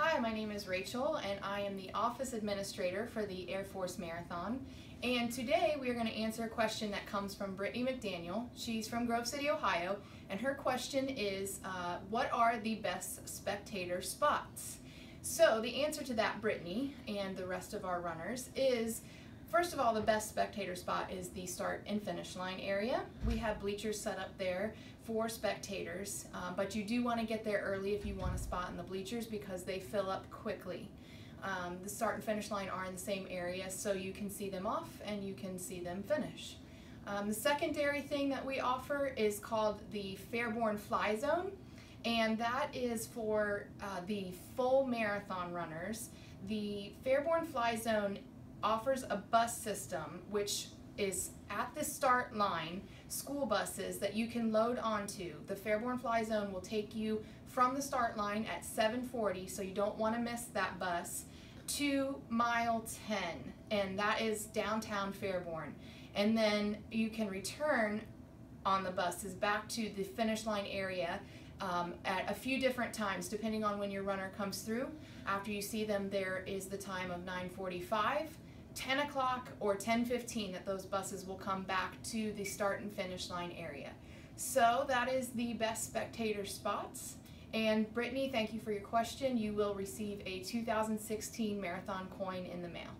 Hi, my name is Rachel and I am the office administrator for the Air Force Marathon. And today we are going to answer a question that comes from Brittany McDaniel. She's from Grove City, Ohio, and her question is, uh, what are the best spectator spots? So the answer to that, Brittany, and the rest of our runners, is First of all, the best spectator spot is the start and finish line area. We have bleachers set up there for spectators, uh, but you do want to get there early if you want a spot in the bleachers because they fill up quickly. Um, the start and finish line are in the same area so you can see them off and you can see them finish. Um, the secondary thing that we offer is called the Fairborn Fly Zone and that is for uh, the full marathon runners. The Fairborn Fly Zone offers a bus system which is at the start line school buses that you can load onto. The Fairborn Fly Zone will take you from the start line at 740 so you don't want to miss that bus to mile 10 and that is downtown Fairborn and then you can return on the buses back to the finish line area um, at a few different times depending on when your runner comes through. After you see them there is the time of 945 10 o'clock or 10.15 that those buses will come back to the start and finish line area. So that is the best spectator spots. And Brittany, thank you for your question. You will receive a 2016 Marathon coin in the mail.